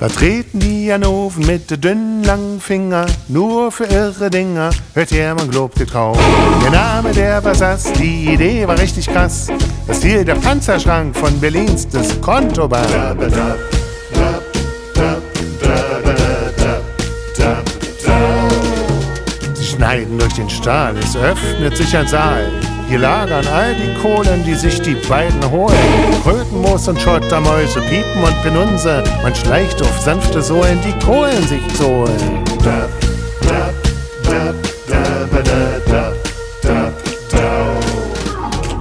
Da treten die an Ofen mit de dünnen langen Finger, nur für irre Dinger, hört ihr, man glaubt es kaum. Der Name, der war sass, die Idee war richtig krass. Das Ziel der Panzerschrank von Berlins Diskontobar. Sie schneiden durch den Stahl, es öffnet sich ein Saal. Hier lagern all die Kohlen, die sich die beiden holen. Krötenmoos und Schottermäuse, Piepen und Penunse. Man schleicht auf sanfte Sohlen, die Kohlen sich zu holen.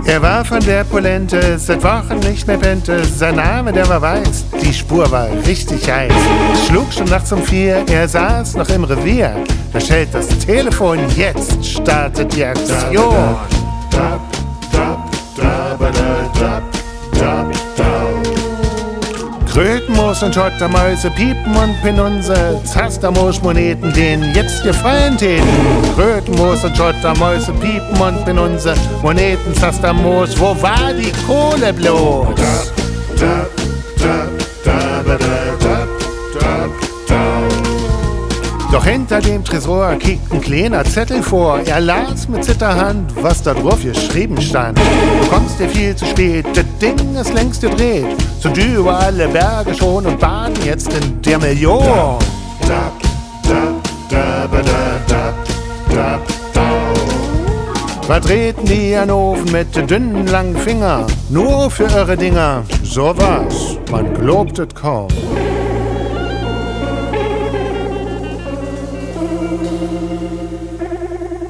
Er war von der Polente, seit Wochen nicht mehr pente. Sein Name, der war weiß, die Spur war richtig heiß. Es schlug schon nachts um vier, er saß noch im Revier. Da schellt das Telefon, jetzt startet die Aktion. Krötenmoos und Schottermäuse, Piepen und Penunse, Zastermoos-Moneten, denen jetzt gefallen täten. Krötenmoos und Schottermäuse, Piepen und Penunse, Moneten, Zastermoos, wo war die Kohle bloß? Doch hinter dem Tresor kickte ein kleiner Zettel vor. Er las mit Zitterhand, was da drauf geschrieben stand. Du kommst dir viel zu spät, das Ding ist längst gedreht. Sind über alle Berge schon und baden jetzt in der Million. Vertreten die an Ofen mit dünnen langen Finger, nur für eure Dinger. So was, man glaubt es kaum. thank you.